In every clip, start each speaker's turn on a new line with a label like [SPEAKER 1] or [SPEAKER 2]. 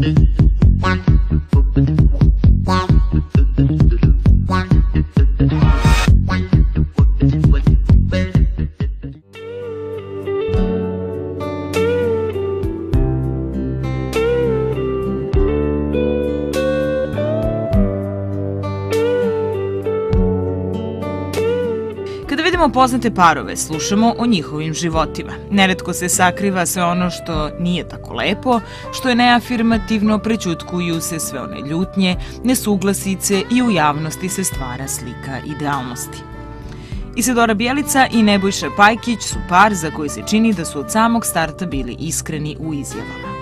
[SPEAKER 1] vidimo poznate parove, slušamo o njihovim životima. Neretko se sakriva sve ono što nije tako lepo, što je neafirmativno, prećutkuju se sve one ljutnje, nesuglasice i u javnosti se stvara slika idealnosti. Isidora Bjelica i Nebojša Pajkić su par za koji se čini da su od samog starta bili iskreni u izjavama.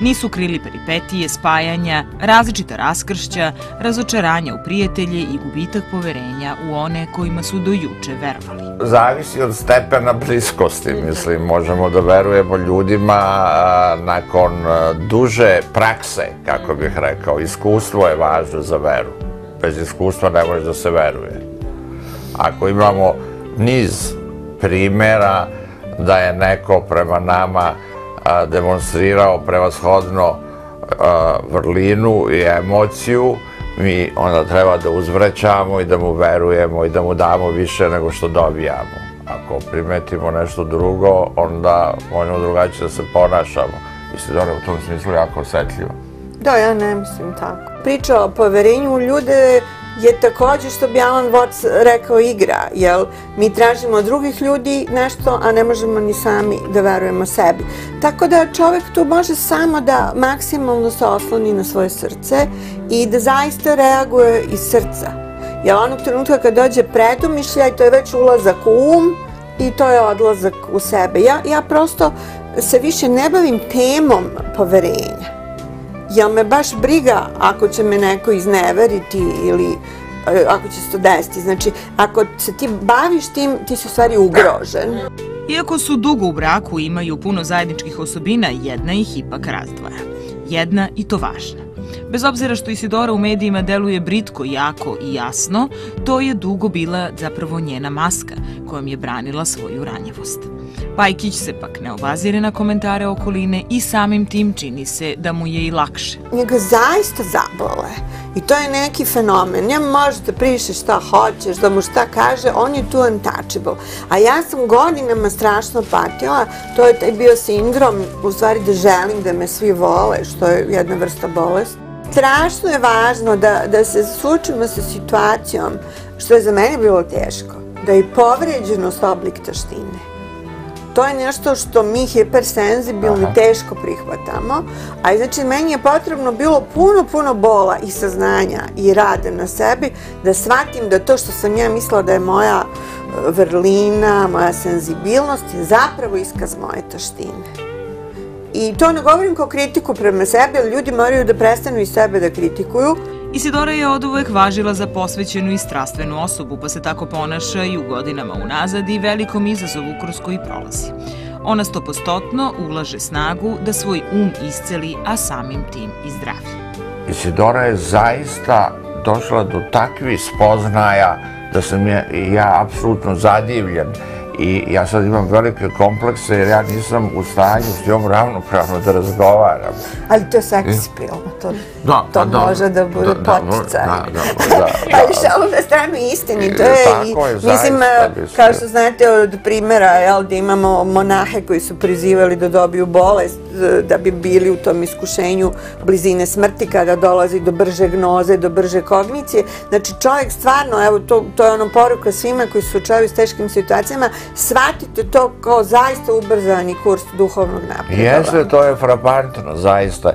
[SPEAKER 1] Nisu krili peripetije, spajanja, različita raskršća, razočaranja u prijatelje i gubitak poverenja u one kojima su do juče verovali.
[SPEAKER 2] Zavisi od stepena bliskosti, mislim, možemo da verujemo ljudima nakon duže prakse, kako bih rekao. Iskustvo je važno za veru. Bez iskustva ne može da se veruje. Ako imamo niz primera da je neko prema nama demonstrirao prevashodno vrlinu i emociju, mi onda treba da uzvrećamo i da mu verujemo i da mu damo više nego što dobijamo. Ako primetimo nešto drugo, onda možemo drugačije da se ponašamo. Isidora u tom smislu jako osjetljiva.
[SPEAKER 3] Da, ja ne mislim tako. Priča o poverenju u ljude je takođe što bi Alan Watts rekao igra, jel mi tražimo od drugih ljudi nešto, a ne možemo ni sami da verujemo sebi. Tako da čovek tu može samo da maksimalno se osloni na svoje srce i da zaista reaguje iz srca. Jel onog trenutka kad dođe predumišljaj, to je već ulazak u um i to je odlazak u sebe. Ja, ja prosto se više ne bavim temom poverenja jel me baš briga ako će me neko izneveriti ili e, ako će se to desiti. Znači, ako se ti baviš tim, ti si u stvari ugrožen.
[SPEAKER 1] Iako su dugo u braku imaju puno zajedničkih osobina, jedna ih ipak razdvaja. Jedna i to važna. Bez obzira što Isidora u medijima deluje britko, jako i jasno, to je dugo bila zapravo njena maska kojom je branila svoju ranjivost. Pajkić se pak ne obazire na komentare okoline i samim tim čini se da mu je i lakše.
[SPEAKER 3] Njega zaista zabole. I to je neki fenomen. Ja možeš da prišeš šta hoćeš, da mu šta kaže, on je tu untouchable. A ja sam godinama strašno patila, to je taj bio sindrom, u stvari da želim da me svi vole, što je jedna vrsta bolesti. Strašno je važno da, da se sučimo sa situacijom, što je za mene bilo teško, da je povređenost oblik taštine to je nešto što mi hipersenzibilni Aha. teško prihvatamo, a znači meni je potrebno bilo puno, puno bola i saznanja i rade na sebi da shvatim da to što sam ja mislila da je moja e, vrlina, moja senzibilnost je zapravo iskaz moje taštine. I to ne govorim kao kritiku prema sebi, ali ljudi moraju da prestanu i sebe da kritikuju,
[SPEAKER 1] Isidora je od uvek važila za posvećenu i strastvenu osobu, pa se tako ponaša i u godinama unazad i velikom izazovu kroz koji prolazi. Ona stopostotno ulaže snagu da svoj um isceli, a samim tim i zdravi.
[SPEAKER 2] Isidora je zaista došla do takvih spoznaja da sam ja, ja apsolutno zadivljen i ja sad imam velike komplekse jer ja nisam u stanju s njom ravnopravno da razgovaram.
[SPEAKER 3] Ali to je seks film, to, da, to pa, da, može da bude da, poticaj. Da, da, da, da, Ali šalom na stranu istini, to je, i, mislim, kao što znate od primjera, jel, da imamo monahe koji su prizivali da dobiju bolest, da bi bili u tom iskušenju blizine smrti kada dolazi do brže gnoze, do brže kognicije. Znači čovjek stvarno, evo to, to je ono poruka svima koji su učavaju s teškim situacijama, shvatite to kao zaista ubrzani kurs duhovnog napredovanja.
[SPEAKER 2] Jeste, to je frapantno, zaista.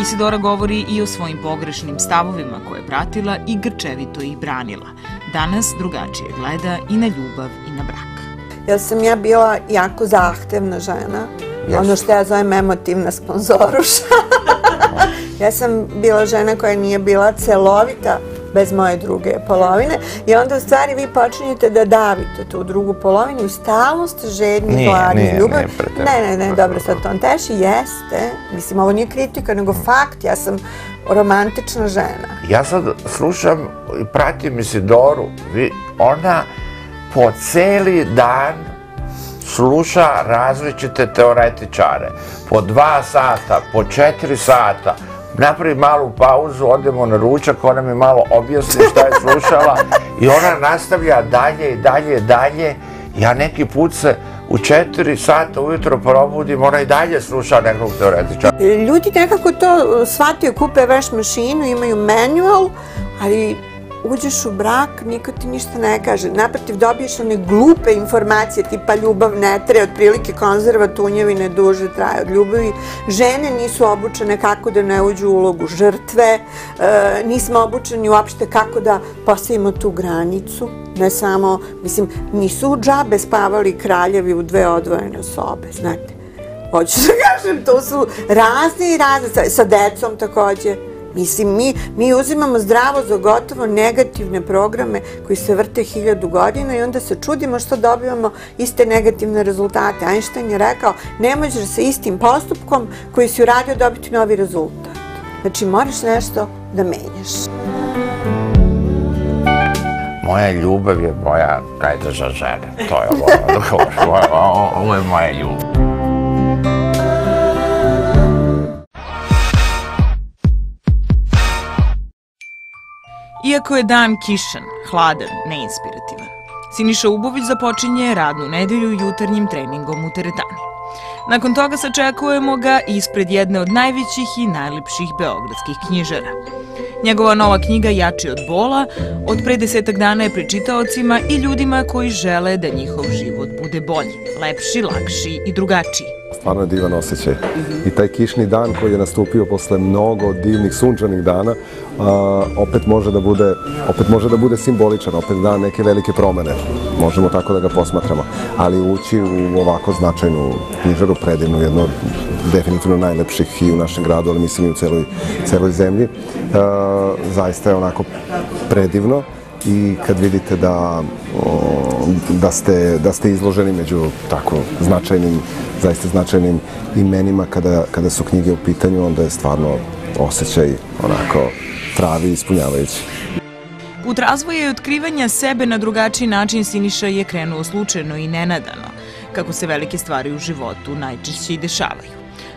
[SPEAKER 1] Isidora govori i o svojim pogrešnim stavovima koje je pratila i grčevito ih branila. Danas drugačije gleda i na ljubav i na brak.
[SPEAKER 3] Ja sam ja bila jako zahtevna žena, yes. ono što ja zovem emotivna sponzoruša. ja sam bila žena koja nije bila celovita bez moje druge polovine i onda u stvari vi počinjete da davite tu drugu polovinu i stalno ste žedni, gladni, ljubav. Ne, ne, ne, dobro, sad to on teši, jeste. Mislim, ovo nije kritika, nego fakt, ja sam romantična žena.
[SPEAKER 2] Ja sad slušam i pratim Isidoru, ona po celi dan sluša različite teoretičare. Po dva sata, po četiri sata, napravi malu pauzu, odemo na ručak, ona mi malo objasni šta je slušala i ona nastavlja dalje i dalje i dalje. Ja neki put se u četiri sata ujutro probudim, ona i dalje sluša nekog teoretičara.
[SPEAKER 3] Ljudi nekako to shvatio, kupe veš mašinu, imaju manual, ali uđeš u brak, niko ti ništa ne kaže. Naprotiv, dobiješ one glupe informacije, tipa ljubav ne tre, otprilike konzerva tunjevine duže traje od ljubavi. Žene nisu obučene kako da ne uđu u ulogu žrtve, e, nismo obučeni uopšte kako da postavimo tu granicu. Ne samo, mislim, nisu u džabe spavali kraljevi u dve odvojene sobe, znate. Hoću da kažem, to su razne i razne, sa, sa decom takođe. Mislim, mi, mi uzimamo zdravo za gotovo negativne programe koji se vrte hiljadu godina i onda se čudimo što dobivamo iste negativne rezultate. Einstein je rekao, ne možeš sa istim postupkom koji si uradio dobiti novi rezultat. Znači, moraš nešto da menjaš.
[SPEAKER 2] Moja ljubav je moja kajda za žene. To je ovo, ovo, ovo je moja ljubav.
[SPEAKER 1] Iako je dan kišan, hladan, neinspirativan, Siniša Ubović započinje radnu nedelju jutarnjim treningom u teretani. Nakon toga sačekujemo ga ispred jedne od najvećih i najlepših beogradskih knjižara. Njegova nova knjiga Jači od bola od pre desetak dana je prečitaocima i ljudima koji žele da njihov život bude bolji, lepši, lakši i drugačiji.
[SPEAKER 4] Stvarno divan osjećaj. I taj kišni dan koji je nastupio posle mnogo divnih sunčanih dana, a, opet može da bude opet može da bude simboličan, opet da neke velike promene. Možemo tako da ga posmatramo. Ali ući u ovako značajnu knjižaru, predivnu, jednu od definitivno najlepših i u našem gradu, ali mislim i u celoj, celoj zemlji, zaista je onako predivno i kad vidite da, da, ste, da ste izloženi među tako značajnim, zaista značajnim imenima kada, kada su knjige u pitanju, onda je stvarno osjećaj onako pravi i ispunjavajući.
[SPEAKER 1] Put razvoja i otkrivanja sebe na drugačiji način Siniša je krenuo slučajno i nenadano, kako se velike stvari u životu najčešće i dešavaju.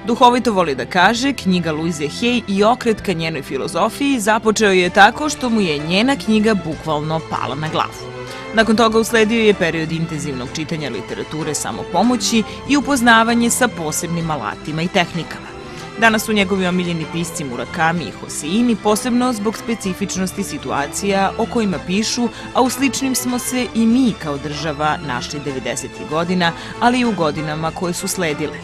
[SPEAKER 1] Duhovito voli da kaže, knjiga Luize Hay i okret ka njenoj filozofiji započeo je tako što mu je njena knjiga bukvalno pala na glavu. Nakon toga usledio je period intenzivnog čitanja literature samopomoći i upoznavanje sa posebnim alatima i tehnikama. Danas su njegovi omiljeni pisci Murakami i Hoseini, posebno zbog specifičnosti situacija o kojima pišu, a u sličnim smo se i mi kao država našli 90. godina, ali i u godinama koje su sledile.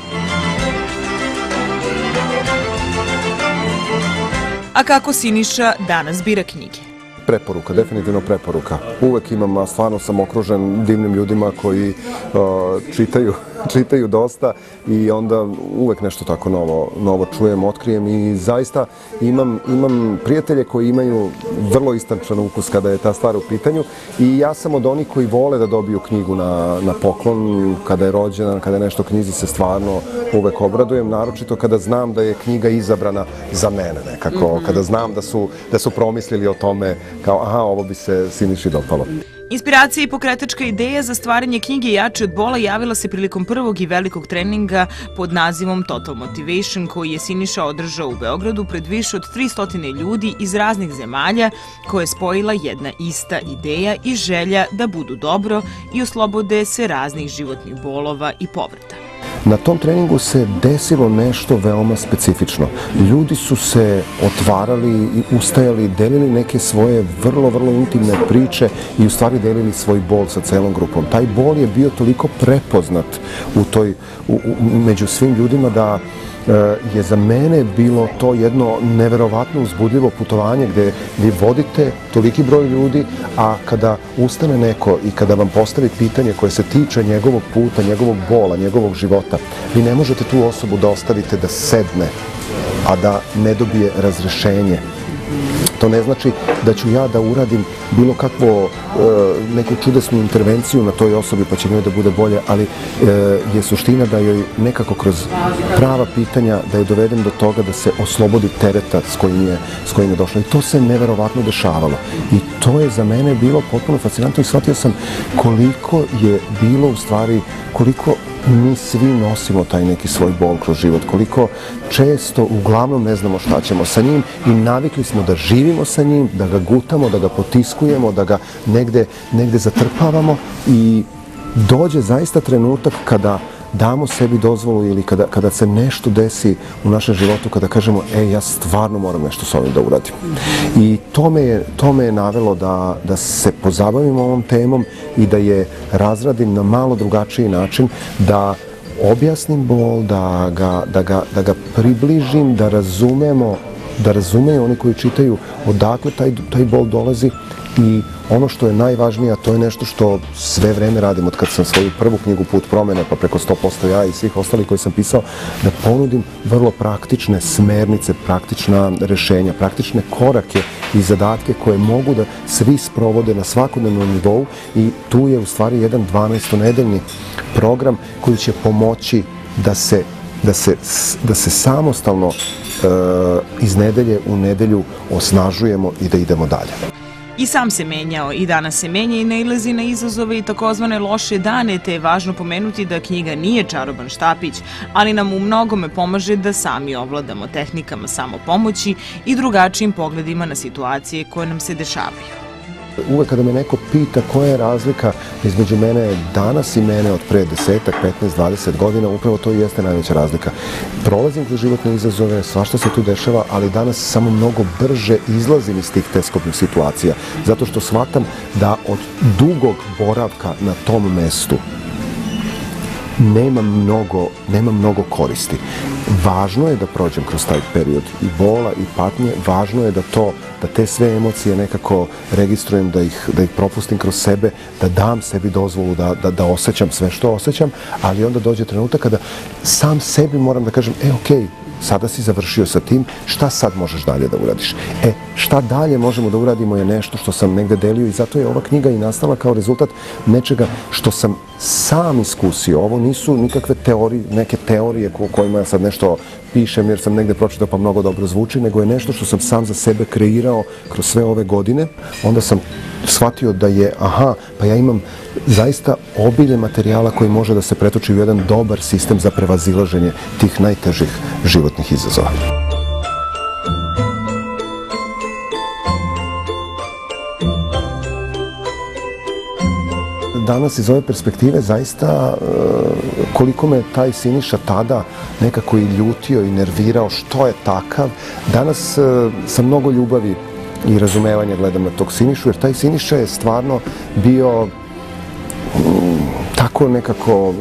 [SPEAKER 1] A kako Siniša danas bira knjige?
[SPEAKER 4] Preporuka, definitivno preporuka. Uvek imam, stvarno sam okružen divnim ljudima koji čitaju čitaju dosta i onda uvek nešto tako novo, novo čujem, otkrijem i zaista imam, imam prijatelje koji imaju vrlo istančan ukus kada je ta stvar u pitanju i ja sam od onih koji vole da dobiju knjigu na, na poklon kada je rođena, kada je nešto knjizi se stvarno uvek obradujem, naročito kada znam da je knjiga izabrana za mene nekako, mm -hmm. kada znam da su, da su promislili o tome kao aha, ovo bi se Siniši dopalo.
[SPEAKER 1] Inspiracija i pokretačka ideja za stvaranje knjige Jače od bola javila se prilikom prvog i velikog treninga pod nazivom Total Motivation koji je Siniša održao u Beogradu pred više od 300 ljudi iz raznih zemalja koje je spojila jedna ista ideja i želja da budu dobro i oslobode se raznih životnih bolova i povrata.
[SPEAKER 4] Na tom treningu se desilo nešto veoma specifično. Ljudi su se otvarali i ustajali, delili neke svoje vrlo, vrlo intimne priče i u stvari delili svoj bol sa celom grupom. Taj bol je bio toliko prepoznat u toj, u, u, među svim ljudima da je za mene bilo to jedno neverovatno uzbudljivo putovanje gde vi vodite toliki broj ljudi, a kada ustane neko i kada vam postavi pitanje koje se tiče njegovog puta, njegovog bola, njegovog života, vi ne možete tu osobu da ostavite da sedne, a da ne dobije razrešenje To ne znači da ću ja da uradim bilo kakvo neku čudesnu intervenciju na toj osobi pa će njoj da bude bolje, ali je suština da joj nekako kroz prava pitanja da je dovedem do toga da se oslobodi tereta s kojim je, s kojim je došla. I to se neverovatno dešavalo. I to je za mene bilo potpuno fascinantno i shvatio sam koliko je bilo u stvari, koliko mi svi nosimo taj neki svoj bol kroz život, koliko često uglavnom ne znamo šta ćemo sa njim i navikli smo da živimo sa njim, da ga gutamo, da ga potiskujemo, da ga negde, negde zatrpavamo i dođe zaista trenutak kada damo sebi dozvolu ili kada, kada se nešto desi u našem životu, kada kažemo, e, ja stvarno moram nešto s ovim da uradim. I to me je, to me je navelo da, da se pozabavim ovom temom i da je razradim na malo drugačiji način, da objasnim bol, da ga, da ga, da ga približim, da razumemo da razumeju oni koji čitaju odakle taj, taj bol dolazi i ono što je najvažnije, a to je nešto što sve vreme radim od kad sam svoju prvu knjigu Put promene, pa preko 100% ja i svih ostalih koji sam pisao, da ponudim vrlo praktične smernice, praktična rešenja, praktične korake i zadatke koje mogu da svi sprovode na svakodnevnom nivou i tu je u stvari jedan 12-nedeljni program koji će pomoći da se da se, da se samostalno e, iz nedelje u nedelju osnažujemo i da idemo dalje.
[SPEAKER 1] I sam se menjao i danas se menja i nailazi na izazove i takozvane loše dane, te je važno pomenuti da knjiga nije čaroban štapić, ali nam u mnogome pomaže da sami ovladamo tehnikama samopomoći i drugačijim pogledima na situacije koje nam se dešavaju.
[SPEAKER 4] Uvek kada me neko pita koja je razlika između mene danas i mene od pre desetak, 15, 20 godina, upravo to i jeste najveća razlika. Prolazim kroz životne izazove, svašta se tu dešava, ali danas samo mnogo brže izlazim iz tih teskobnih situacija, zato što shvatam da od dugog boravka na tom mestu nema mnogo, nema mnogo koristi. Važno je da prođem kroz taj period i bola i patnje, važno je da to, da te sve emocije nekako registrujem, da ih, da ih propustim kroz sebe, da dam sebi dozvolu da, da, da osjećam sve što osjećam, ali onda dođe trenutak kada sam sebi moram da kažem, e, okej, okay, sada si završio sa tim, šta sad možeš dalje da uradiš? E, šta dalje možemo da uradimo je nešto što sam negde delio i zato je ova knjiga i nastala kao rezultat nečega što sam sam iskusio. Ovo nisu nikakve teorije, neke teorije ko, kojima ja sad nešto pišem jer sam negde pročitao pa mnogo dobro zvuči, nego je nešto što sam sam za sebe kreirao kroz sve ove godine. Onda sam shvatio da je, aha, pa ja imam zaista obilje materijala koji može da se pretoči u jedan dobar sistem za prevazilaženje tih najtežih životnih izazova. Danas iz ove perspektive zaista e, koliko me taj Siniša tada nekako i ljutio i nervirao što je takav, danas e, sa mnogo ljubavi i razumevanja gledam na tog Sinišu, jer taj Siniša je stvarno bio tako nekako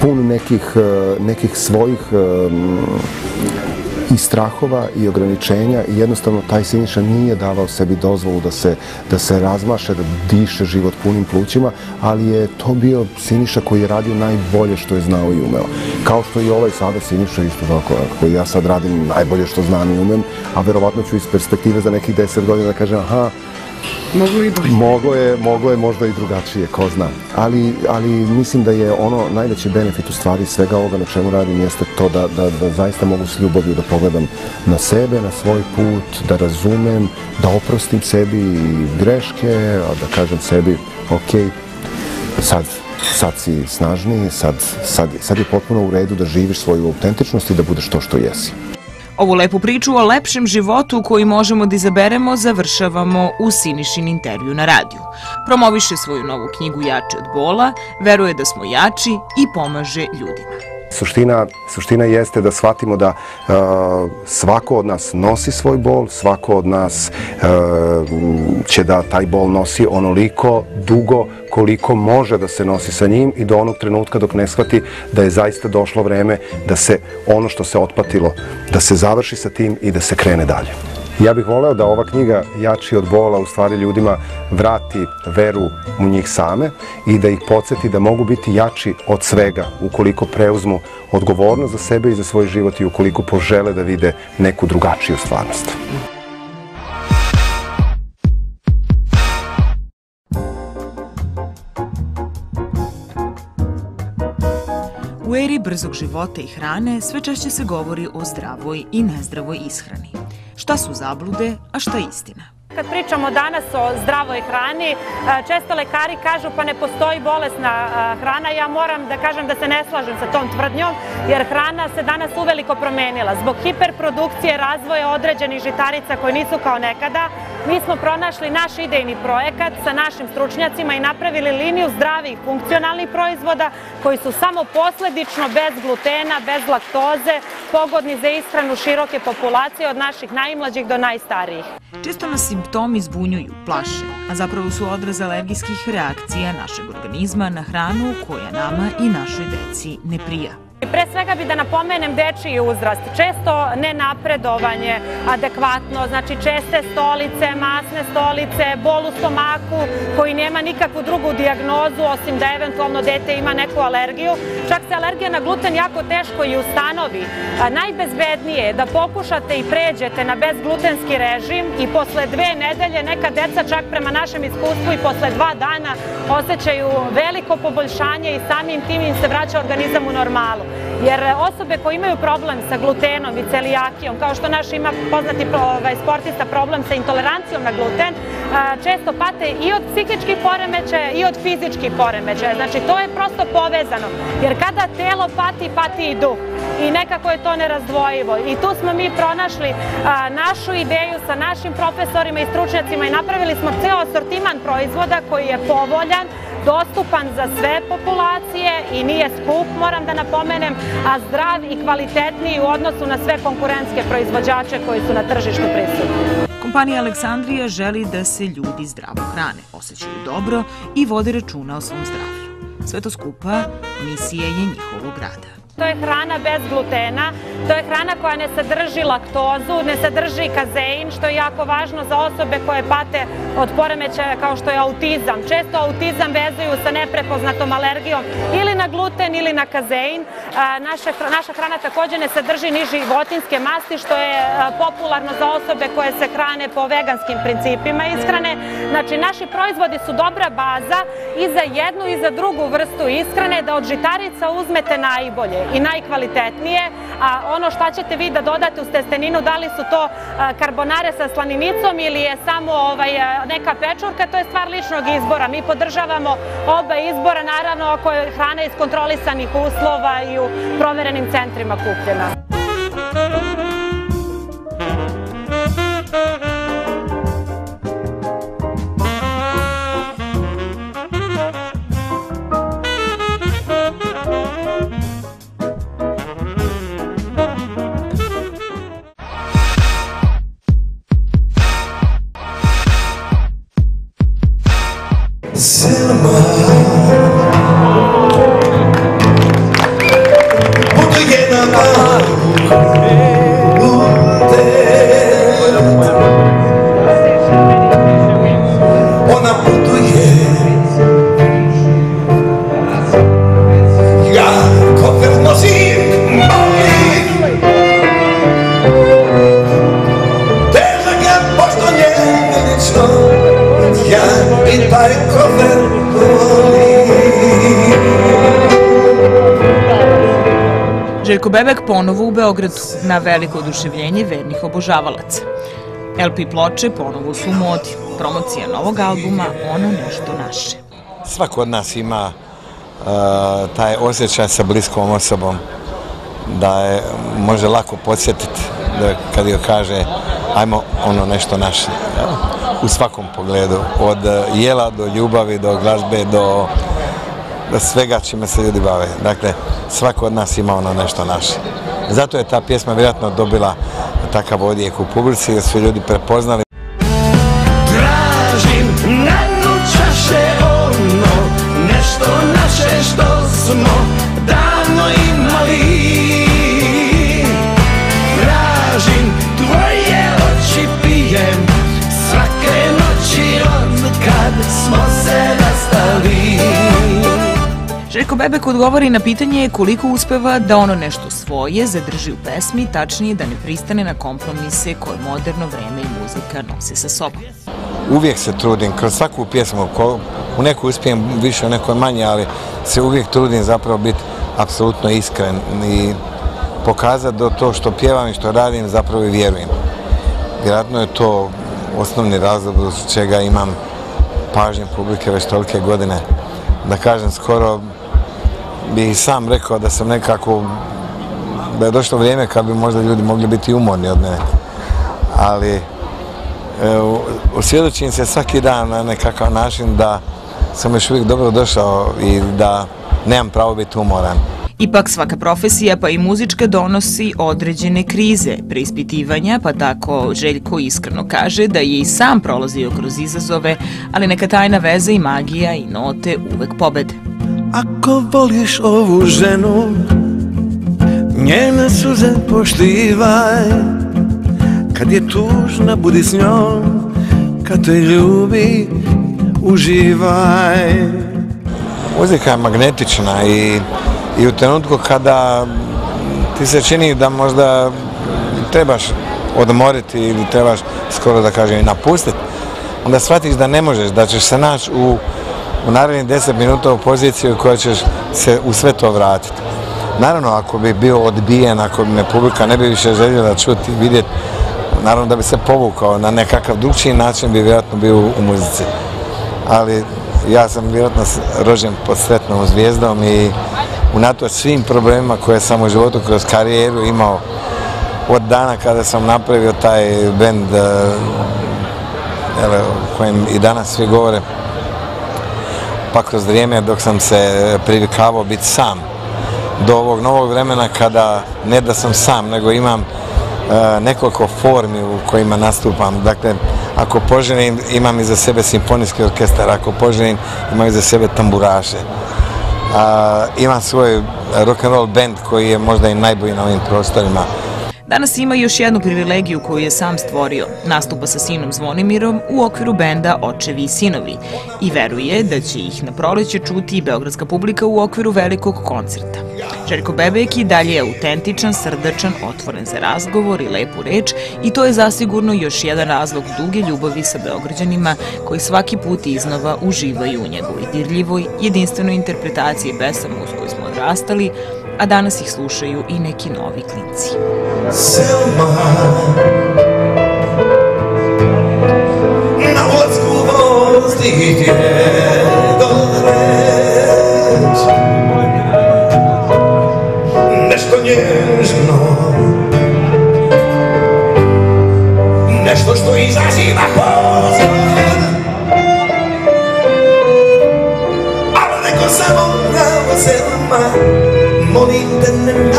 [SPEAKER 4] pun nekih, nekih svojih i strahova i ograničenja i jednostavno taj Siniša nije davao sebi dozvolu da se, da se razmaše, da diše život punim plućima, ali je to bio Siniša koji je radio najbolje što je znao i umeo. Kao što i ovaj sada Siniša isto tako, koji ja sad radim najbolje što znam i umem, a verovatno ću iz perspektive za nekih deset godina da kažem, aha,
[SPEAKER 1] Moglo bolje.
[SPEAKER 4] Moglo je, moglo je možda i drugačije, ko zna. Ali, ali mislim da je ono najveći benefit u stvari svega ovoga na čemu radim jeste to da, da, da zaista mogu s ljubavlju da pogledam na sebe, na svoj put, da razumem, da oprostim sebi greške, da kažem sebi, ok, sad sad si snažniji, sad, sad, sad je potpuno u redu da živiš svoju autentičnost i da budeš to što jesi.
[SPEAKER 1] Ovu lepu priču o lepšem životu koji možemo da izaberemo završavamo u Sinišin intervju na radiju. Promoviše svoju novu knjigu Jači od bola, veruje da smo jači i pomaže ljudima.
[SPEAKER 4] Suština, suština jeste da shvatimo da uh, svako od nas nosi svoj bol, svako od nas uh, će da taj bol nosi onoliko dugo koliko može da se nosi sa njim i do onog trenutka dok ne shvati da je zaista došlo vreme da se ono što se otpatilo, da se završi sa tim i da se krene dalje. Ja bih voleo da ova knjiga Jači od bola u stvari ljudima vrati veru u njih same i da ih podsjeti da mogu biti jači od svega ukoliko preuzmu odgovornost za sebe i za svoj život i ukoliko požele da vide neku drugačiju stvarnost.
[SPEAKER 1] U eri brzog života i hrane sve češće se govori o zdravoj i nezdravoj ishrani. Šta su zablude, a šta istina?
[SPEAKER 5] Kad pričamo danas o zdravoj hrani, e, često lekari kažu pa ne postoji bolesna e, hrana. Ja moram da kažem da se ne slažem sa tom tvrdnjom, jer hrana se danas uveliko promenila. Zbog hiperprodukcije razvoja određenih žitarica koje nisu kao nekada, mi smo pronašli naš idejni projekat sa našim stručnjacima i napravili liniju zdravih funkcionalnih proizvoda koji su samo posledično bez glutena, bez laktoze, pogodni za ishranu široke populacije od naših najmlađih do najstarijih.
[SPEAKER 1] Često nas simptomi zbunjuju, plaše, a zapravo su odraz alergijskih reakcija našeg organizma na hranu koja nama i našoj deci ne prija.
[SPEAKER 5] Pre svega bi da napomenem dečiji uzrast. Često nenapredovanje adekvatno, znači česte stolice, masne stolice, bol u stomaku koji nema nikakvu drugu diagnozu osim da eventualno dete ima neku alergiju. Čak se alergija na gluten jako teško i ustanovi. Najbezbednije je da pokušate i pređete na bezglutenski režim i posle dve nedelje neka deca čak prema našem iskustvu i posle dva dana osjećaju veliko poboljšanje i samim tim im se vraća organizam u normalu. Jer osobe koje imaju problem sa glutenom i celijakijom, kao što naš ima poznati ovaj, sportista problem sa intolerancijom na gluten, često pate i od psihičkih poremećaja i od fizičkih poremećaja. Znači, to je prosto povezano. Jer kada telo pati, pati i duh. I nekako je to nerazdvojivo. I tu smo mi pronašli našu ideju sa našim profesorima i stručnjacima i napravili smo ceo asortiman proizvoda koji je povoljan, dostupan za sve populacije i nije skup, moram da napomenem, a zdrav i kvalitetniji u odnosu na sve konkurentske proizvođače koji su na tržištu prisutni.
[SPEAKER 1] Kompanija Aleksandrija želi da se ljudi zdravo hrane, osjećaju dobro i vode računa o svom zdravlju. Sve to skupa misija je njihovog rada.
[SPEAKER 5] To je hrana bez glutena, to je hrana koja ne sadrži laktozu, ne sadrži kazein, što je jako važno za osobe koje pate od poremećaja kao što je autizam. Često autizam vezuju sa neprepoznatom alergijom ili na gluten ili na kazein. Naša, naša hrana takođe ne sadrži ni životinske masti, što je popularno za osobe koje se hrane po veganskim principima ishrane. Znači, naši proizvodi su dobra baza i za jednu i za drugu vrstu ishrane, da od žitarica uzmete najbolje i najkvalitetnije, a ono šta ćete vi da dodate uz testeninu, da li su to karbonare sa slaninicom ili je samo ovaj, neka pečurka, to je stvar ličnog izbora. Mi podržavamo oba izbora, naravno ako je hrana iz kontrolisanih uslova i u proverenim centrima kupljena.
[SPEAKER 1] Željko Bebek ponovo u Beogradu na veliko oduševljenje vernih obožavalaca. LP ploče ponovo su u modi. Promocija novog albuma Ono nešto naše.
[SPEAKER 6] Svako od nas ima uh, taj osjećaj sa bliskom osobom da je može lako podsjetiti da kad joj kaže ajmo ono nešto naše. U svakom pogledu, od jela do ljubavi, do glazbe, do da svega čime se ljudi bave. Dakle, svako od nas ima ono nešto naše. Zato je ta pjesma vjerojatno dobila takav odjek u publici, jer su ljudi prepoznali.
[SPEAKER 7] Tražim na dnu čaše ono, nešto naše što smo
[SPEAKER 1] Željko Bebek odgovori na pitanje koliko uspeva da ono nešto svoje zadrži u pesmi, tačnije da ne pristane na kompromise koje moderno vreme i muzika nose sa sobom.
[SPEAKER 6] Uvijek se trudim, kroz svaku pjesmu, ko, u neku uspijem više, u nekoj manje, ali se uvijek trudim zapravo biti apsolutno iskren i pokazati da to što pjevam i što radim zapravo i vjerujem. Vjerojatno je to osnovni razlog uz čega imam pažnje publike već tolike godine. Da kažem, skoro bi sam rekao da sam nekako, da je došlo vrijeme kad bi možda ljudi mogli biti umorni od mene. Ali osvjedočim se svaki dan na nekakav način da sam još uvijek dobro došao i da nemam pravo biti umoran.
[SPEAKER 1] Ipak svaka profesija pa i muzička donosi određene krize, preispitivanja, pa tako Željko iskreno kaže da je i sam prolazio kroz izazove, ali neka tajna veza i magija i note uvek pobede.
[SPEAKER 7] Ako voliš ovu ženu, njene suze poštivaj, kad je tužna budi s njom, kad te ljubi uživaj.
[SPEAKER 6] Muzika je magnetična i i u trenutku kada ti se čini da možda trebaš odmoriti ili trebaš skoro da kažem napustiti, onda shvatiš da ne možeš, da ćeš se naći u, u narednih 10 minuta u poziciju koja ćeš se u sve to vratiti. Naravno, ako bi bio odbijen, ako bi me publika ne bi više željela čuti i vidjeti, naravno da bi se povukao na nekakav drugčiji način bi vjerojatno bio u muzici. Ali ja sam vjerojatno rođen pod sretnom zvijezdom i unatoč svim problemima koje sam u životu kroz karijeru imao od dana kada sam napravio taj bend o kojem i danas svi govore pa kroz vrijeme dok sam se privikavao biti sam do ovog novog vremena kada ne da sam sam nego imam nekoliko formi u kojima nastupam. Dakle, ako poželim imam iza sebe simfonijski orkestar, ako poželim imam iza sebe tamburaše imam svoj rock and roll band koji je možda i najbolji na ovim prostorima.
[SPEAKER 1] Danas ima još jednu privilegiju koju je sam stvorio. Nastupa sa sinom Zvonimirom u okviru benda Očevi i sinovi i veruje da će ih na proleće čuti i beogradska publika u okviru velikog koncerta. Željko Bebek i dalje je autentičan, srdačan, otvoren za razgovor i lepu reč i to je zasigurno još jedan razlog duge ljubavi sa Beograđanima koji svaki put iznova uživaju u njegovoj dirljivoj, jedinstvenoj interpretaciji pesama uz koju smo odrastali, a danas ih slušaju i neki novi klinci. Selma Na ulasku vozdih je
[SPEAKER 7] Nešto nježno Govindan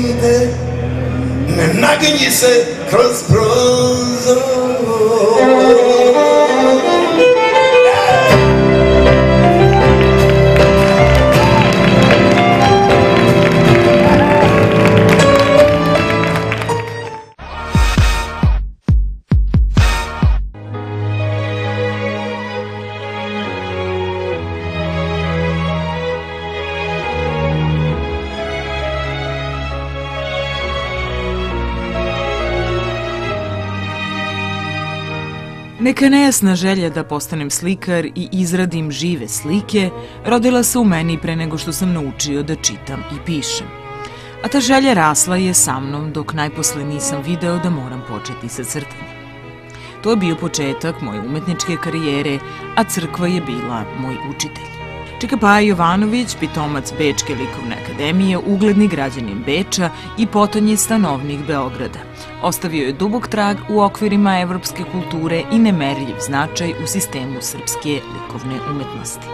[SPEAKER 7] niente Nagni se cross bronzo
[SPEAKER 1] Neka nejasna želja da postanem slikar i izradim žive slike rodila se u meni pre nego što sam naučio da čitam i pišem. A ta želja rasla je sa mnom dok najposle nisam video da moram početi sa crtanjem. To je bio početak moje umetničke karijere, a crkva je bila moj učitelj. Čika Paja Jovanović, pitomac Bečke likovne akademije, ugledni građanin Beča i potonji stanovnik Beograda. Ostavio je dubog trag u okvirima evropske kulture i nemerljiv značaj u sistemu srpske likovne umetnosti.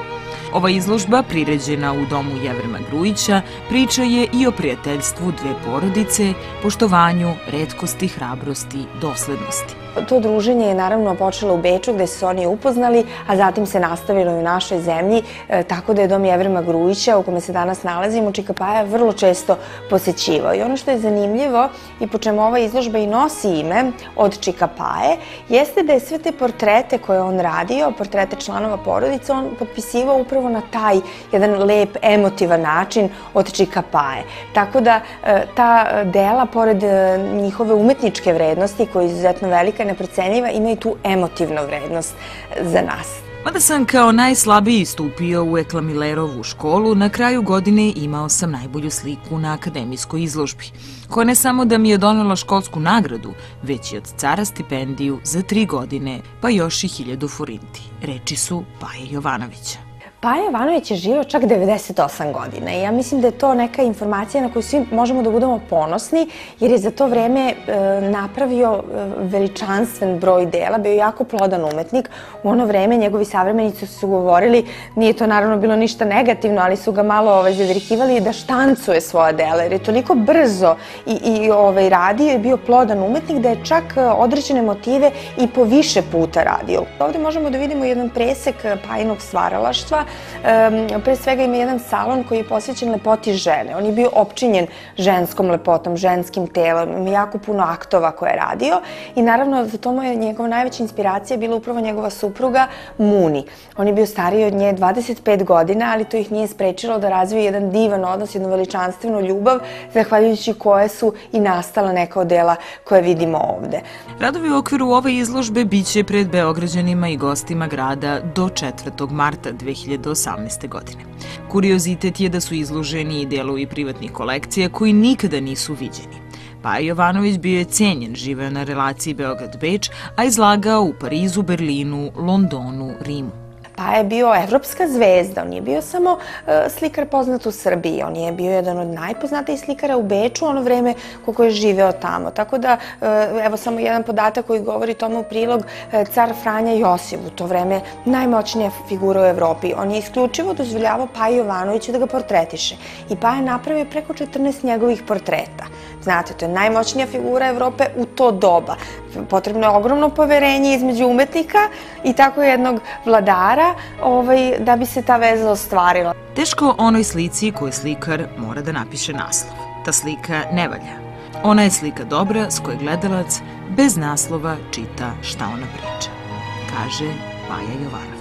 [SPEAKER 1] Ova izložba, priređena u domu Jevrema Grujića, priča je i o prijateljstvu dve porodice, poštovanju, redkosti, hrabrosti, doslednosti.
[SPEAKER 8] To druženje je naravno počelo u Beču gde su se oni upoznali, a zatim se nastavilo i u našoj zemlji, e, tako da je dom Jevrema Grujića u kome se danas nalazimo, Čika Paja vrlo često posećivao. I ono što je zanimljivo i po čemu ova izložba i nosi ime od Čika Paje, jeste da je sve te portrete koje on radio, portrete članova porodice, on potpisivao upravo na taj jedan lep, emotivan način od Čika Paje. Tako da e, ta dela, pored e, njihove umetničke vrednosti, koja je izuzetno velika, neprocenjiva, ima i tu emotivnu vrednost za nas.
[SPEAKER 1] Mada sam kao najslabiji stupio u Eklamilerovu školu, na kraju godine imao sam najbolju sliku na akademijskoj izložbi, koja ne samo da mi je donela školsku nagradu, već i od cara stipendiju za tri godine, pa još i hiljadu forinti. Reči su Paje Jovanovića.
[SPEAKER 8] Paja Jovanović je živeo čak 98 godina i ja mislim da je to neka informacija na koju svi možemo da budemo ponosni jer je za to vreme e, napravio e, veličanstven broj dela, bio jako plodan umetnik. U ono vreme njegovi savremenici su govorili, nije to naravno bilo ništa negativno, ali su ga malo ovaj, zadirkivali da štancuje svoja dela jer je toliko brzo i, i ovaj, radio i bio plodan umetnik da je čak e, određene motive i po više puta radio. Ovde možemo da vidimo jedan presek Pajinog stvaralaštva um, pre svega ima jedan salon koji je posvećen lepoti žene. On je bio opčinjen ženskom lepotom, ženskim telom, ima jako puno aktova koje je radio i naravno za to mu je njegova najveća inspiracija bila upravo njegova supruga Muni. On je bio stariji od nje 25 godina, ali to ih nije sprečilo da razviju jedan divan odnos, jednu veličanstvenu ljubav, zahvaljujući koje su i nastala neka od dela koje vidimo ovde.
[SPEAKER 1] Radovi u okviru ove izložbe biće pred Beograđanima i gostima grada do 4. marta 2018. godine. Kuriozitet je da su izloženi i delovi privatnih kolekcija koji nikada nisu viđeni. Paja Jovanović bio je cenjen, živeo na relaciji Beograd-Beč, a izlagao u Parizu, Berlinu, Londonu, Rimu
[SPEAKER 8] pa je bio evropska zvezda. On je bio samo uh, slikar poznat u Srbiji. On je bio jedan od najpoznatijih slikara u Beču ono vreme koliko je živeo tamo. Tako da, uh, evo samo jedan podatak koji govori tomu prilog, uh, car Franja Josif u to vreme najmoćnija figura u Evropi. On je isključivo dozvoljavao Paji Jovanoviću da ga portretiše. I Pa je napravio preko 14 njegovih portreta. Znate, to je najmoćnija figura Evrope u to doba. Potrebno je ogromno poverenje između umetnika i tako jednog vladara ovaj, da bi se ta veza ostvarila.
[SPEAKER 1] Teško onoj slici koju slikar mora da napiše naslov. Ta slika ne valja. Ona je slika dobra s koje gledalac bez naslova čita šta ona priča, kaže Paja Jovanović.